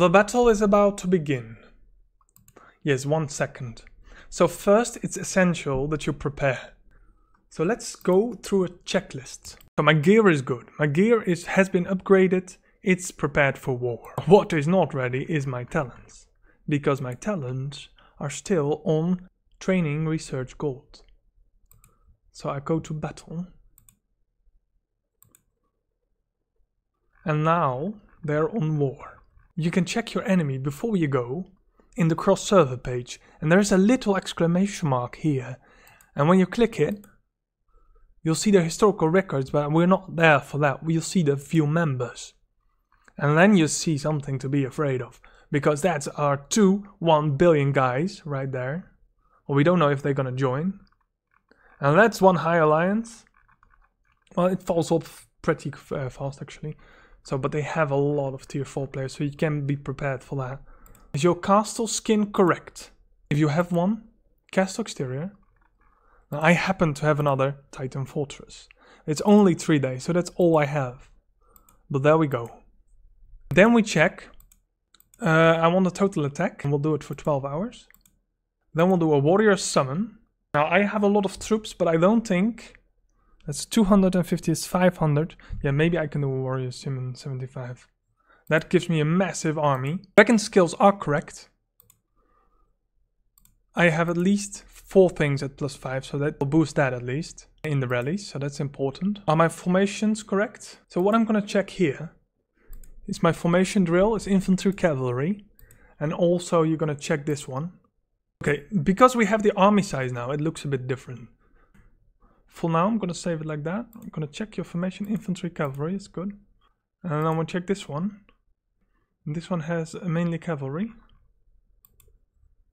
The battle is about to begin. Yes, one second. So first, it's essential that you prepare. So let's go through a checklist. So my gear is good. My gear is has been upgraded. It's prepared for war. What is not ready is my talents. Because my talents are still on training research gold. So I go to battle. And now they're on war. You can check your enemy before you go in the cross server page and there's a little exclamation mark here. And when you click it you'll see the historical records but we're not there for that. We'll see the few members. And then you see something to be afraid of because that's our two 1 billion guys right there. Well we don't know if they're gonna join. And that's one high alliance. Well it falls off pretty uh, fast actually so but they have a lot of tier 4 players so you can be prepared for that is your castle skin correct? If you have one, castle exterior. Now I happen to have another Titan Fortress. It's only three days, so that's all I have. But there we go. Then we check. Uh, I want a total attack, and we'll do it for 12 hours. Then we'll do a warrior summon. Now I have a lot of troops, but I don't think... That's 250 is 500. Yeah, maybe I can do a warrior summon 75. That gives me a massive army. Dragon skills are correct. I have at least four things at plus five, so that will boost that at least in the rallies, so that's important. Are my formations correct? So what I'm gonna check here is my formation drill, is infantry cavalry, and also you're gonna check this one. Okay, because we have the army size now, it looks a bit different. For now, I'm gonna save it like that. I'm gonna check your formation, infantry cavalry, it's good. And I'm gonna check this one. This one has mainly cavalry,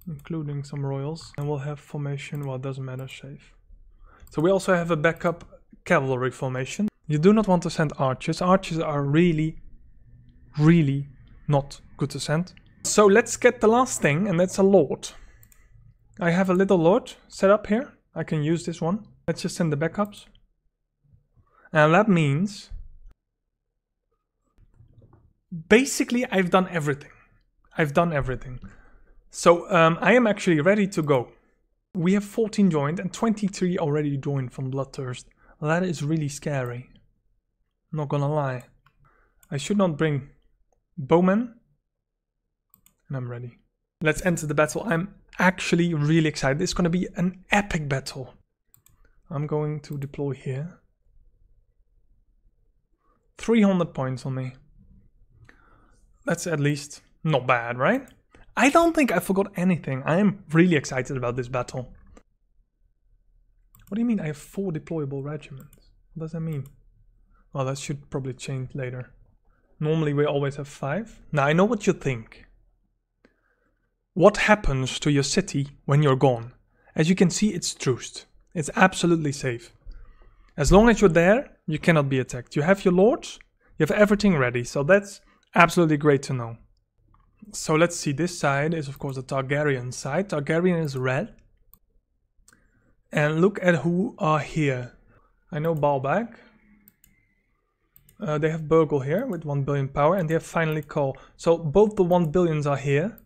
including some royals, and we'll have formation, well, it doesn't matter, safe. So we also have a backup cavalry formation. You do not want to send archers. Archers are really, really not good to send. So let's get the last thing, and that's a lord. I have a little lord set up here. I can use this one. Let's just send the backups. And that means basically I've done everything. I've done everything. So um, I am actually ready to go. We have 14 joined and 23 already joined from Bloodthirst. That is really scary. Not gonna lie. I should not bring bowmen. And I'm ready. Let's enter the battle. I'm actually really excited. It's gonna be an epic battle. I'm going to deploy here. 300 points on me. That's at least not bad, right? I don't think I forgot anything. I am really excited about this battle. What do you mean I have four deployable regiments? What does that mean? Well, that should probably change later. Normally we always have five. Now I know what you think. What happens to your city when you're gone? As you can see, it's truced. It's absolutely safe. As long as you're there, you cannot be attacked. You have your lords, you have everything ready. So that's Absolutely great to know. So let's see, this side is of course the Targaryen side. Targaryen is red. And look at who are here. I know Baalbek. Uh, they have Burgle here with 1 billion power and they have finally Call. So both the 1 billions are here.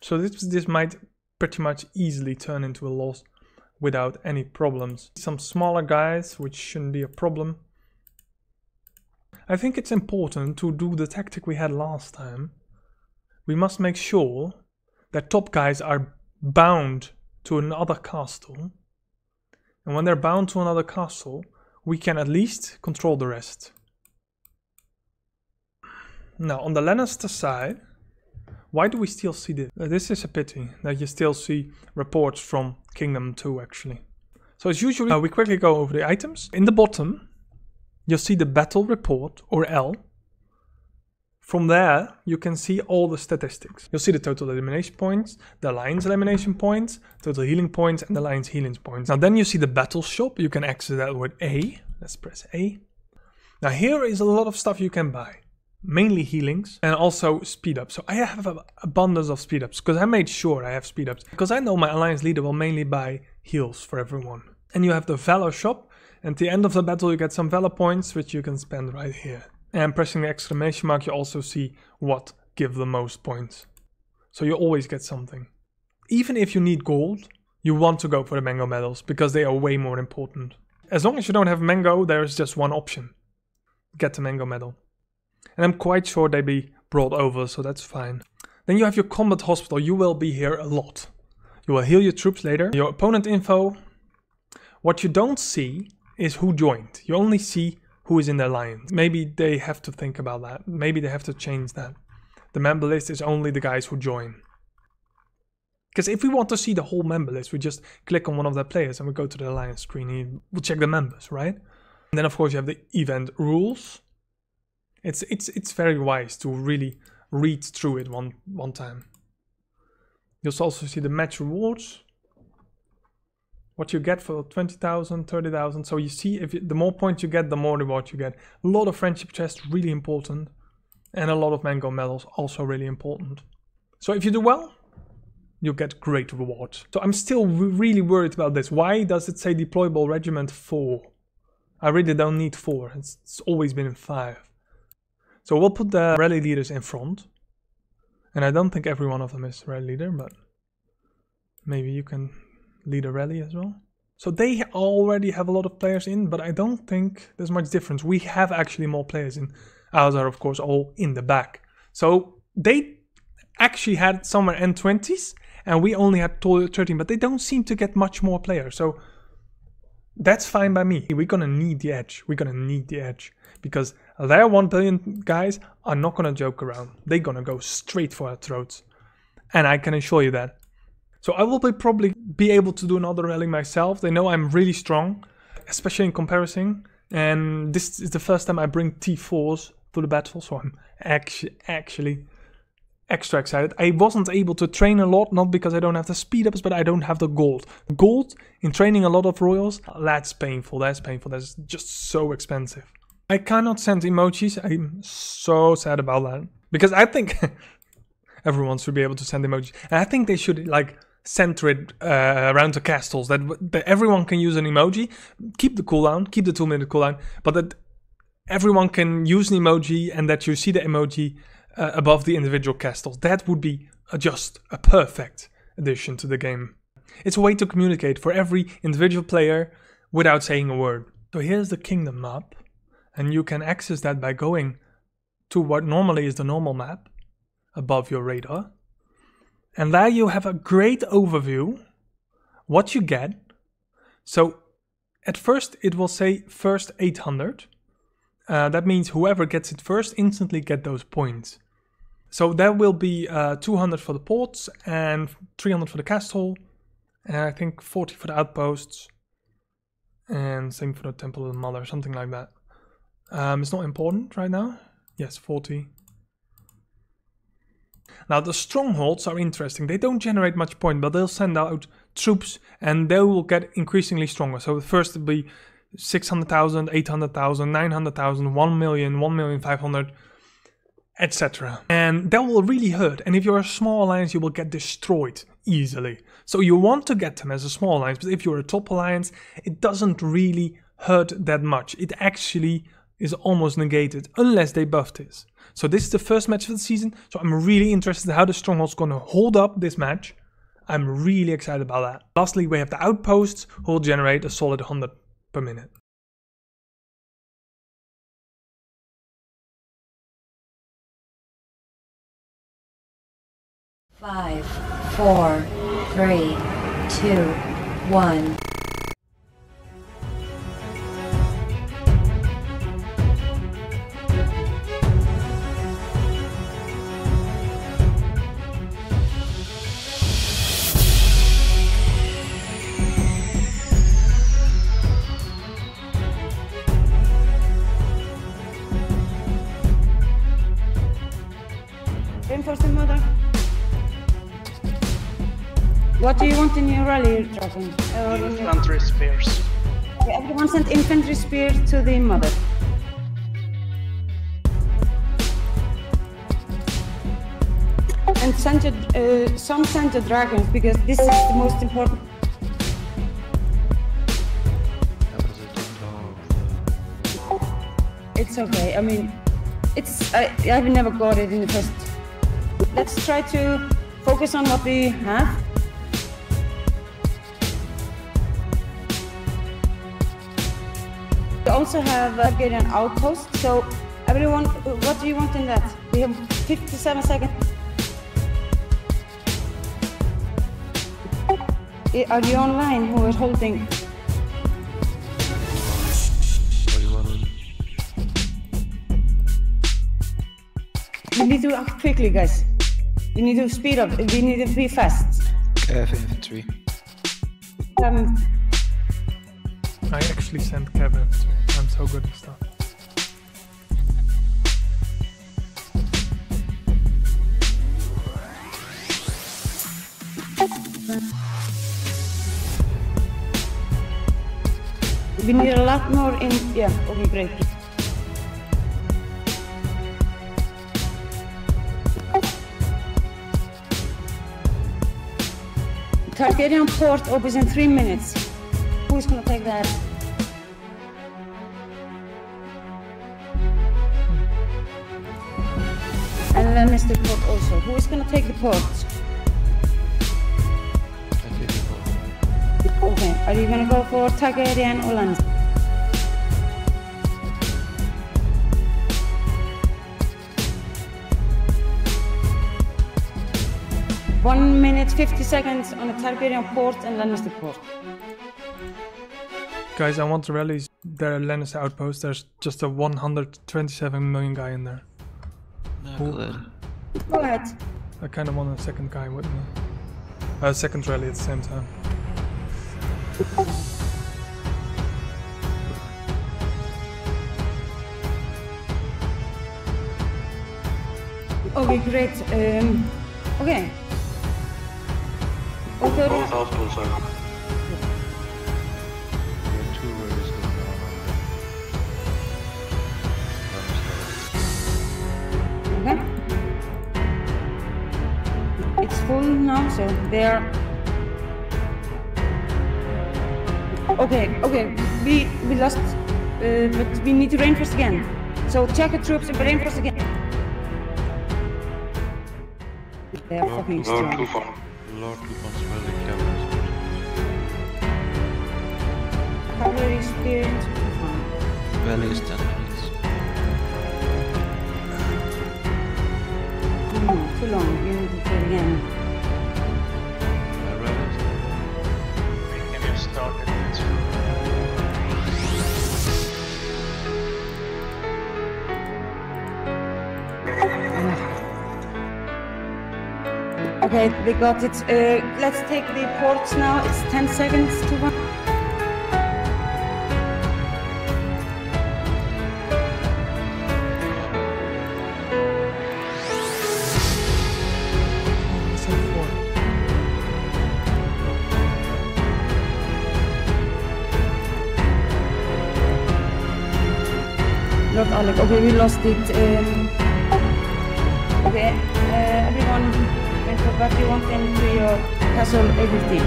So this, this might pretty much easily turn into a loss without any problems. Some smaller guys, which shouldn't be a problem. I think it's important to do the tactic we had last time. We must make sure that top guys are bound to another castle. And when they're bound to another castle, we can at least control the rest. Now, on the Lannister side, why do we still see this? This is a pity that you still see reports from Kingdom 2 actually. So as usual, uh, we quickly go over the items. In the bottom, you'll see the battle report or L. From there, you can see all the statistics. You'll see the total elimination points, the alliance elimination points, total healing points, and the alliance healing points. Now then you see the battle shop. You can access that with A. Let's press A. Now here is a lot of stuff you can buy. Mainly healings and also speed ups. So I have an abundance of speed ups because I made sure I have speed ups. Because I know my alliance leader will mainly buy heals for everyone. And you have the Valor shop at the end of the battle you get some valor points which you can spend right here. And pressing the exclamation mark you also see what give the most points. So you always get something. Even if you need gold, you want to go for the mango medals because they are way more important. As long as you don't have mango, there's just one option. Get the mango medal. And I'm quite sure they be brought over, so that's fine. Then you have your combat hospital. You will be here a lot. You will heal your troops later. Your opponent info. What you don't see is who joined. You only see who is in the alliance. Maybe they have to think about that. Maybe they have to change that. The member list is only the guys who join. Because if we want to see the whole member list, we just click on one of their players and we go to the alliance screen and we'll check the members, right? And then of course you have the event rules. It's it's it's very wise to really read through it one one time. You'll also see the match rewards. What you get for 20,000, 30,000. So you see if you, the more points you get, the more reward you get. A lot of friendship chests, really important. And a lot of mango medals, also really important. So if you do well, you'll get great rewards. So I'm still really worried about this. Why does it say deployable regiment 4? I really don't need 4. It's, it's always been 5. So we'll put the rally leaders in front. And I don't think every one of them is rally leader, but maybe you can lead a rally as well. So they already have a lot of players in, but I don't think there's much difference. We have actually more players in. Ours are, of course, all in the back. So they actually had somewhere N20s, and we only had 13, but they don't seem to get much more players. So that's fine by me. We're gonna need the edge. We're gonna need the edge because their 1 billion guys are not gonna joke around. They're gonna go straight for our throats. And I can assure you that. So I will be probably be able to do another rally myself. They know I'm really strong, especially in comparison. And this is the first time I bring T4s to the battle, so I'm actually actually extra excited. I wasn't able to train a lot, not because I don't have the speed ups, but I don't have the gold. Gold in training a lot of royals, that's painful, that's painful, that's just so expensive. I cannot send emojis, I'm so sad about that. Because I think everyone should be able to send emojis. And I think they should like center it uh, around the castles that, that everyone can use an emoji. Keep the cooldown, keep the two minute cooldown, but that everyone can use an emoji and that you see the emoji uh, above the individual castles. That would be a, just a perfect addition to the game. It's a way to communicate for every individual player without saying a word. So here's the kingdom map, and you can access that by going to what normally is the normal map above your radar. And there you have a great overview what you get. So at first it will say first 800. Uh, that means whoever gets it first instantly get those points. So there will be uh, 200 for the ports and 300 for the castle, and I think 40 for the outposts, and same for the Temple of the Mother, something like that. Um, it's not important right now. Yes, 40. Now the strongholds are interesting. They don't generate much point, but they'll send out troops and they will get increasingly stronger. So first will be 600,000, 800,000, 900,000, 1 million, 1 million 500 etc. And that will really hurt. And if you're a small alliance, you will get destroyed easily. So you want to get them as a small alliance, but if you're a top alliance, it doesn't really hurt that much. It actually is almost negated unless they buff this. So this is the first match of the season. So I'm really interested in how the Stronghold's to hold up this match. I'm really excited about that. Lastly, we have the outposts who will generate a solid 100 per minute. Five, four, three, two, one. Reinforcing mother. What do you want in your rally, Dragon? Or in your- Infantry spears. Everyone sent infantry spears to the mother. And send your, uh, some send your dragons because this is the most important. It's okay. I mean, it's I, I've never got it in the first let's try to focus on what we have. Also have a Bulgarian outpost, so everyone, what do you want in that? We have 57 seconds. Are you online who is holding? We need to act quickly, guys. We need to speed up. We need to be fast. Cav infantry. Um, I actually sent Kevin. I'm so good at stuff. we need a lot more in. Yeah. Okay, great. Targaryen port opens in three minutes. Who's gonna take that? And then Mr. Port also. Who is gonna take the port? I take the ball. Okay, are you gonna go for Targaryen or Lannister? One minute, 50 seconds on the Targaryen port and Lannister port. Guys, I want to rally their Lannister outpost. There's just a 127 million guy in there. No, Cool. go ahead. I kind of want a second guy with me. A second rally at the same time. Okay, great. Um, okay. Okay, Both outposts are full now, so they're. Okay, okay. We we lost, uh, but we need to reinforce again. So check the troops and reinforce again. They are fucking Lord strong. Tufan. Lord Tufan's rally cavalry. Cavalry spear. Fine. Rally is 10 minutes. No, too long. You need to do it again. Start? Okay, we got it. Uh, let's take the ports now. It's 10 seconds to one. Not Okay, we lost it. Um, okay, uh, everyone, enter what you want into your castle A15.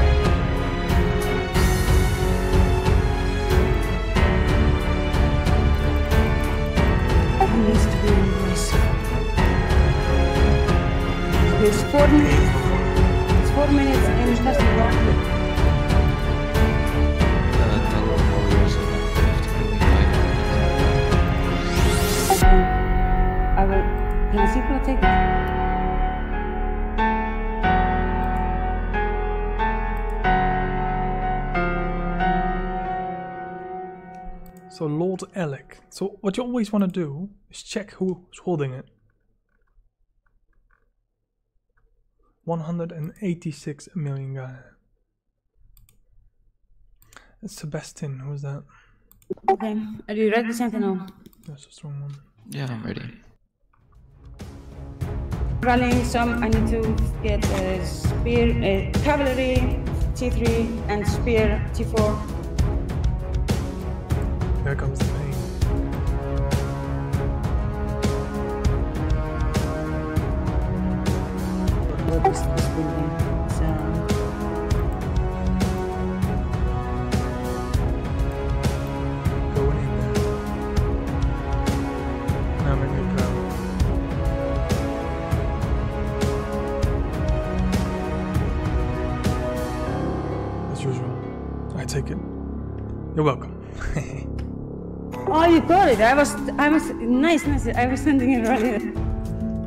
It needs to be in voice. It's four minutes. It's four minutes block. So Alec. So what you always want to do is check who's holding it. 186 million guy. It's Sebastian, who's that? Okay. Are you ready, Sentinel? That's a strong one. Yeah, I'm ready. Rallying some, I need to get a spear, a cavalry T3 and spear T4. Here comes the pain. In there. As usual, I take it. You're welcome. You got it. I was, I was nice, nice. I was sending it earlier.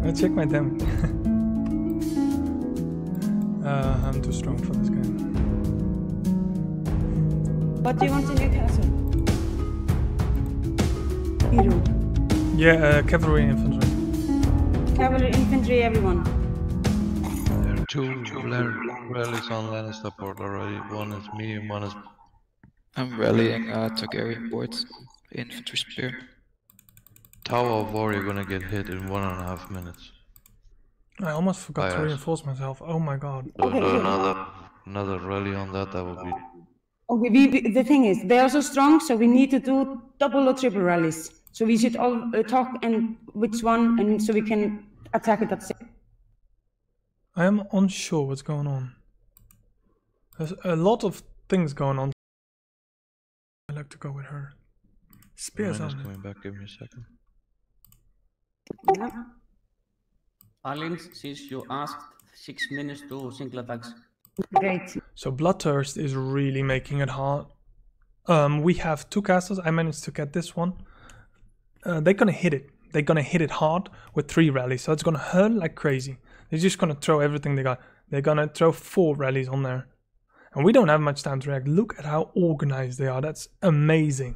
I check my damage. uh, I'm too strong for this game. What do you want in your castle? Hero, Yeah, uh, cavalry infantry. cavalry, infantry, everyone. There are two rally- rallies on Lannister board already. One is me and one is. I'm rallying uh, Targaryen boards. Infantry spear. Tower of Warrior gonna get hit in one and a half minutes. I almost forgot to Bias. reinforce myself. Oh my god. So Okay, do okay. another another rally on that. That would be Okay, we, we- the thing is, they are so strong, so we need to do double or triple rallies. So we should all uh, talk and which one, and so we can attack it at the same. I am unsure what's going on. There's a lot of things going on. I like to go with her. Spears Ryan is on coming back. Give me a second. Yeah. Alin, since you asked six minutes to single attacks. Great. So Bloodthirst is really making it hard. Um, we have two castles. I managed to get this one. Uh, they're gonna hit it. They're gonna hit it hard with three rallies, so it's gonna hurt like crazy. They're just gonna throw everything they got. They're gonna throw four rallies on there, and we don't have much time to react. Look at how organized they are. That's amazing.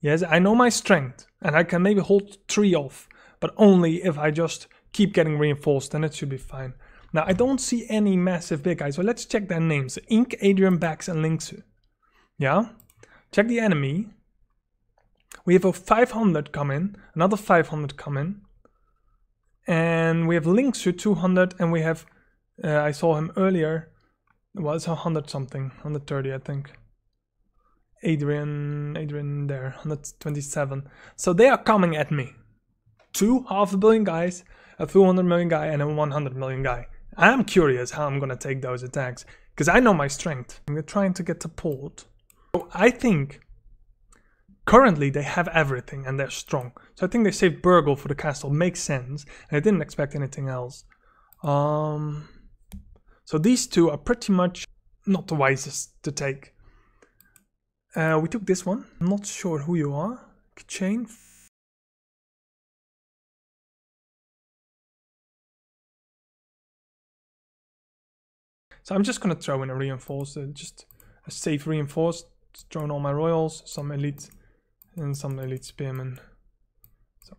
Yes, I know my strength, and I can maybe hold three off, but only if I just keep getting reinforced, then it should be fine. Now, I don't see any massive big guys, so let's check their names. Ink, Adrian, Bax, and Linksu. Yeah? Check the enemy. We have a 500 come in, another 500 come in. And we have Linksu 200, and we have, uh, I saw him earlier, well, it's 100 something, 130, I think. Adrian, Adrian there, 127. So they are coming at me. Two half a billion guys, a 200 million guy, and a 100 million guy. I'm curious how I'm gonna take those attacks because I know my strength. They're trying to get to port. So I think currently they have everything and they're strong. So I think they saved Burgle for the castle. Makes sense, and I didn't expect anything else. Um, so these two are pretty much not the wisest to take. Uh, we took this one. I'm not sure who you are. Chain. So I'm just gonna throw in a reinforced, uh, just a safe reinforced, just throwing all my royals, some elite, and some elite spearmen. So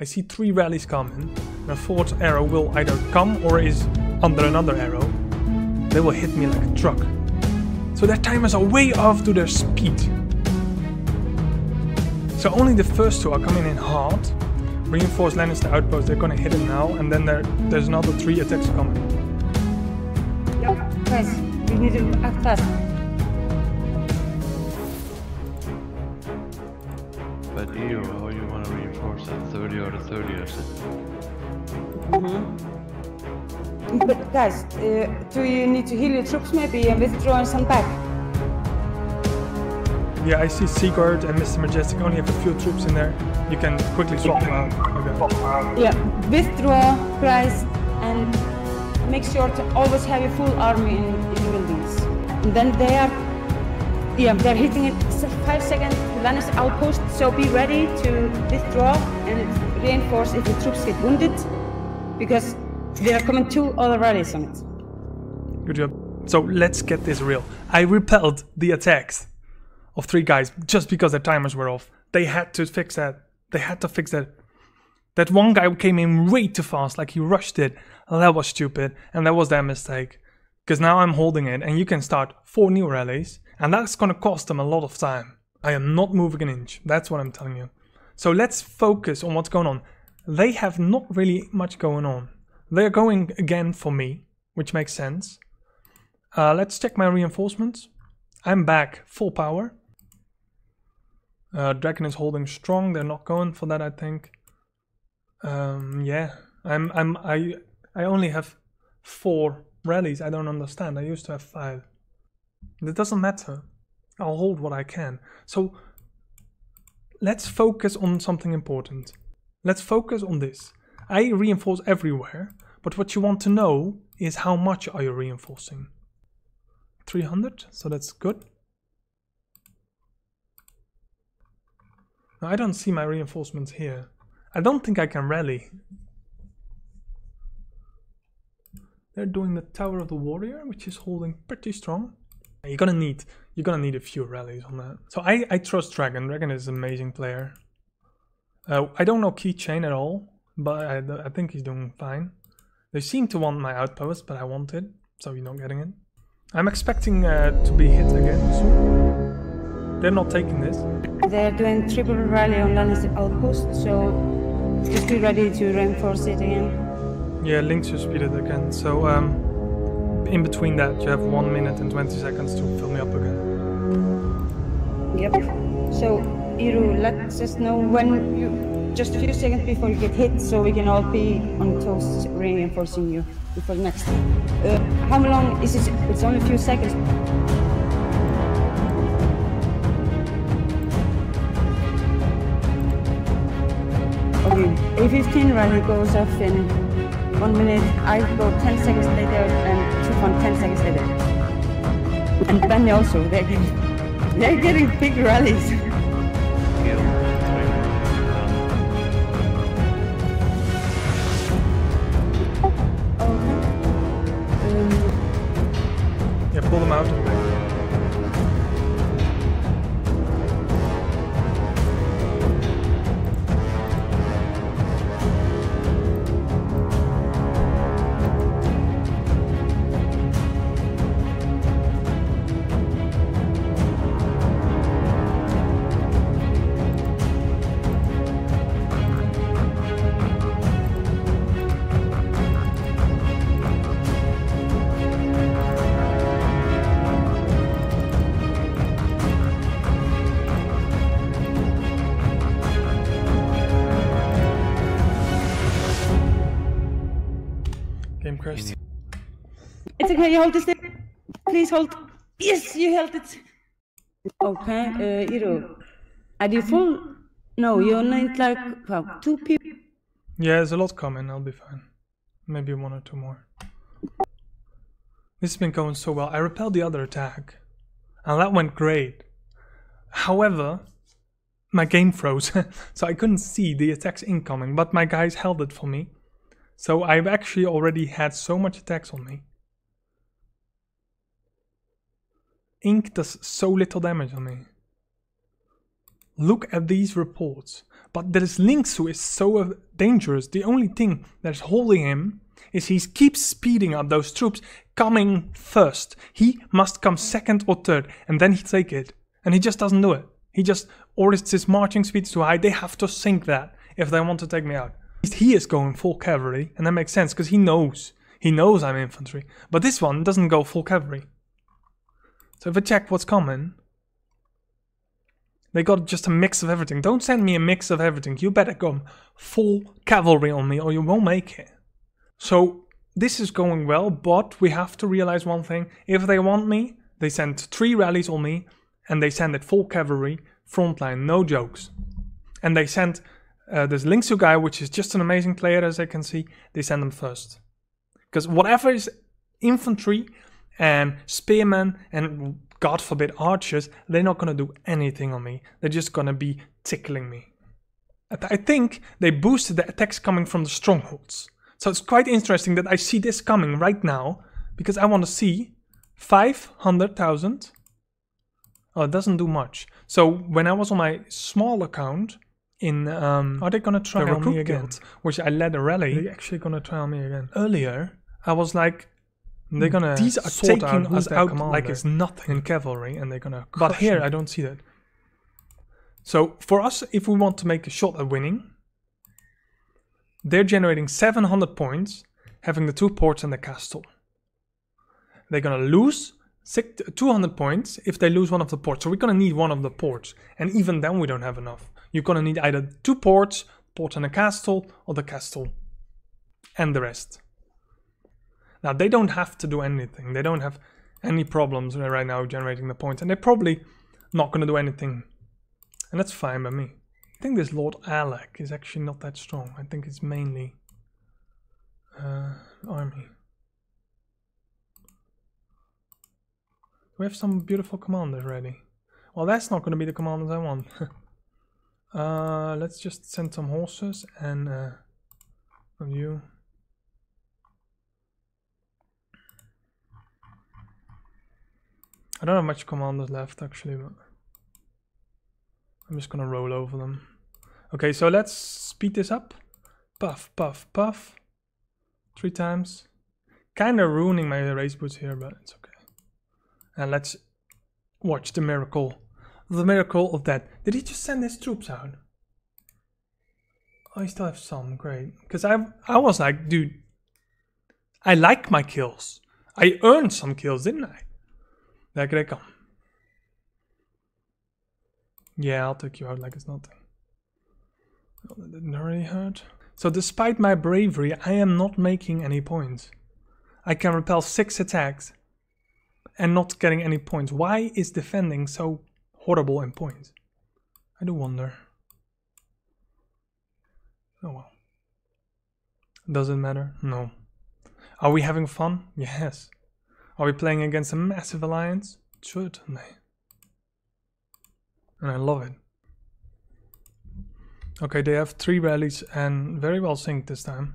I see three rallies coming. a fourth arrow will either come or is under another arrow. They will hit me like a truck. So their timers are way off to their speed. So only the first two are coming in hard. Reinforced Lannister outpost, they're gonna hit it now, and then there, there's another three attacks coming. Yeah, guys, we need to act fast. But you, how you wanna reinforce that 30 or the 30th? But guys, uh, do you need to heal your troops maybe and withdraw and send back? Yeah, I see Sigurd and Mr. Majestic only have a few troops in there. You can quickly swap them out. Okay. Yeah, withdraw, guys, and make sure to always have a full army in, in the buildings. And then they are, yeah, they're hitting it five seconds to Lannister outpost, so be ready to withdraw and reinforce if the troops get wounded, because there are coming two other rallies on it. Good job. So let's get this real. I repelled the attacks of three guys just because their timers were off. They had to fix that. They had to fix that. That one guy came in way too fast, like he rushed it. That was stupid, and that was their mistake. Because now I'm holding it, and you can start four new rallies, and that's gonna cost them a lot of time. I am not moving an inch. That's what I'm telling you. So let's focus on what's going on. They have not really much going on. They're going again for me, which makes sense. Uh, let's check my reinforcements. I'm back full power. Uh, Dragon is holding strong. They're not going for that, I think. Um, yeah, I'm. I'm. I. I only have four rallies. I don't understand. I used to have five. It doesn't matter. I'll hold what I can. So let's focus on something important. Let's focus on this. I reinforce everywhere, but what you want to know is how much are you reinforcing. 300, so that's good. Now I don't see my reinforcements here. I don't think I can rally. They're doing the Tower of the Warrior, which is holding pretty strong. You're gonna need you're gonna need a few rallies on that. So I, I trust Dragon. Dragon is an amazing player. Uh, I don't know Keychain at all but I, I think he's doing fine. They seem to want my outpost, but I want it, so you're not getting it. I'm expecting uh, to be hit again soon. They're not taking this. They're doing triple rally on Lannister outpost, so just be ready to reinforce it again. Yeah, links your speed it again. So um, in between that, you have one minute and 20 seconds to fill me up again. Yep. So, Iru, let us know when you, just a few seconds before you get hit, so we can all be on toast reinforcing you before the next. Uh, how long is it? It's only a few seconds. Okay, A15 rally goes off in one minute, I go 10 seconds later, and Tufan 10 seconds later. And Benny also, they're getting, they're getting big rallies. It's okay, you hold this. Please hold. Yes, you held it. Okay, uh, Iru, are you full? No, you need like well, two people. Yeah, there's a lot coming. I'll be fine. Maybe one or two more. This has been going so well. I repelled the other attack, and that went great. However, my game froze, so I couldn't see the attacks incoming, but my guys held it for me. So I've actually already had so much attacks on me. Ink does so little damage on me. Look at these reports. But this Linksu is so dangerous. The only thing that's holding him is he keeps speeding up those troops coming first. He must come second or third, and then he take it. And he just doesn't do it. He just orders his marching speeds too high. They have to sync that if they want to take me out. He is going full cavalry, and that makes sense because he knows. He knows I'm infantry. But this one doesn't go full cavalry. So if I check what's coming, they got just a mix of everything. Don't send me a mix of everything. You better come full cavalry on me or you won't make it. So this is going well, but we have to realize one thing. If they want me, they send three rallies on me and they send it full cavalry, frontline, no jokes. And they send uh, this Linksu guy, which is just an amazing player as I can see, they send him first. Because whatever is infantry and spearmen and God forbid archers, they're not gonna do anything on me. They're just gonna be tickling me. I think they boosted the attacks coming from the strongholds. So it's quite interesting that I see this coming right now because I want to see 500,000. Oh, it doesn't do much. So when I was on my small account in, um, are they gonna try The on me again? guild. Which I led a rally. They're actually gonna try on me again? Earlier, I was like, They're hmm. gonna these are sort taking out us out commander. like it's nothing in cavalry, and they're gonna. But here, me. I don't see that. So for us, if we want to make a shot at winning, they're generating 700 points, having the two ports and the castle. They're gonna lose 200 points if they lose one of the ports. So we're gonna need one of the ports, and even then we don't have enough. You're gonna need either two ports, port and a castle, or the castle, and the rest. Now they don't have to do anything. They don't have any problems right now generating the points, and they're probably not gonna do anything, and that's fine by me. I think this Lord Alec is actually not that strong. I think it's mainly uh, army. We have some beautiful commanders ready? Well, that's not going to be the commanders I want. Uh, let's just send some horses and uh, you. I don't have much commanders left actually, but I'm just gonna roll over them. Okay, so let's speed this up. Puff, puff, puff. Three times. Kinda ruining my race boots here, but it's okay. And let's watch the miracle. The miracle of that. Did he just send his troops out? He still have some. Great. Because I, I was like, dude, I like my kills. I earned some kills, didn't I? There they come. Yeah, I'll take you out like it's nothing. Oh, that didn't really hurt. So despite my bravery, I am not making any points. I can repel six attacks and not getting any points. Why is defending so horrible in points? I do wonder. Oh well. Does it matter? No. Are we having fun? Yes. Are we playing against a massive alliance? Certainly. And I love it. Okay, they have three rallies and very well synced this time.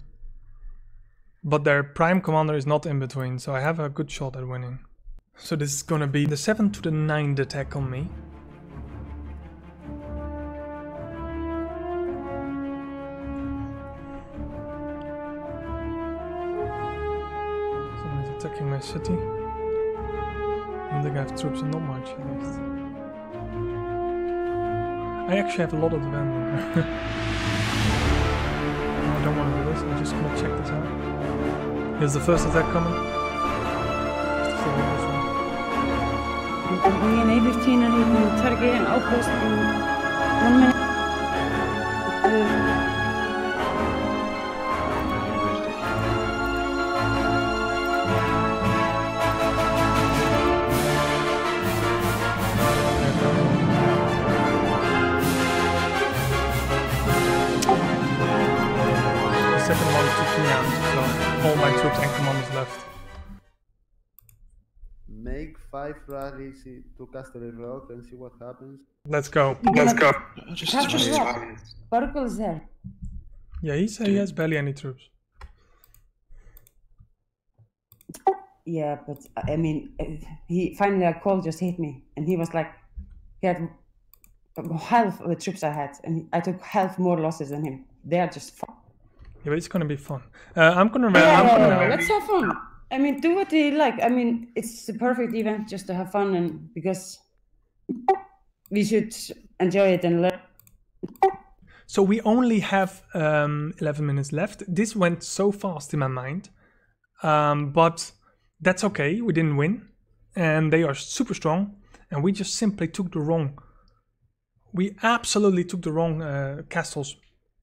But their prime commander is not in between, so I have a good shot at winning. So this is gonna be the 7 to the 9th attack on me. Attacking my city. I think I have troops, not much least. I actually have a lot of advantage. no, I don't want to do this, I'm just gonna check this out. Here's the first attack coming. The. We in A15 and you can target an outpost in one minute. Second one took me out, so all my troops and commanders left. Make five rallies i- to Casterly Rock and see what happens. Let's go. Let's go. Just Casterly Rock. Burgle is there. Yeah, he said he has barely any troops. Yeah, but I mean, he FinallyICall just hit me, and he was like, he had half of the troops I had, and I took half more losses than him. They are just fun. Yeah, but it's gonna be fun. Uh, I'm gonna. Yeah, I'm yeah, gonna yeah, let's have fun. I mean, do what you like. I mean, it's the perfect event just to have fun, and because we should enjoy it and learn. So we only have um, 11 minutes left. This went so fast in my mind, um, but that's okay. We didn't win, and they are super strong, and we just simply took the wrong. We absolutely took the wrong uh, castles,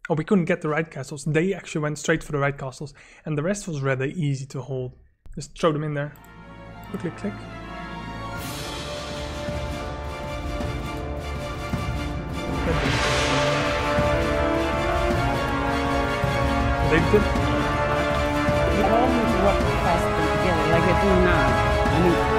or we couldn't get the right castles. They actually went straight for the right castles, and the rest was rather easy to hold. Just throw them in there. Quickly click. They did. Together, like we're doing now. I mean,